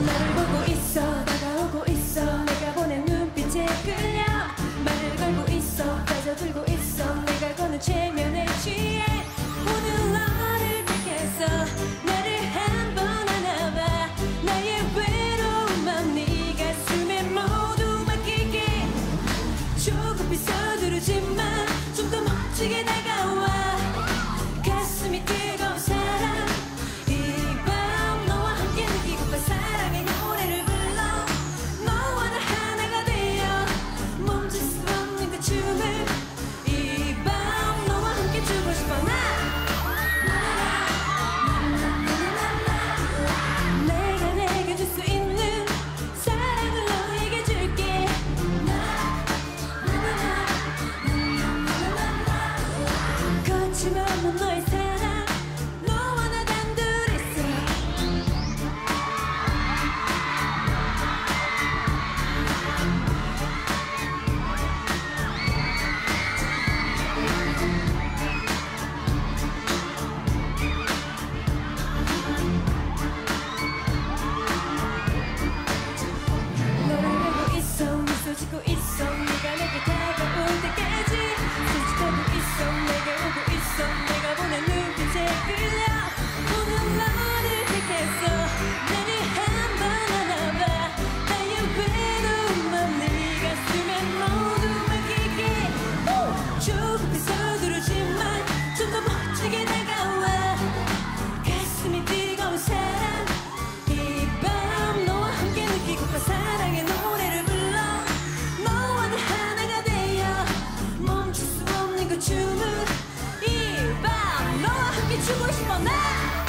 나를 보고 있어 다가오고 있어. 내가 보낸 눈빛에 끌려. 말을 걸고 있어 빠져들고 있어. 내가 거는 최면에 취해. 오늘 나를 택해서 나를 한번 안아봐. 나의 외로운 맘 네 가슴에 모두 맡길게. 조금 비싸 지만 좀 더 멋지게 나가 춤을 추고 싶어 나?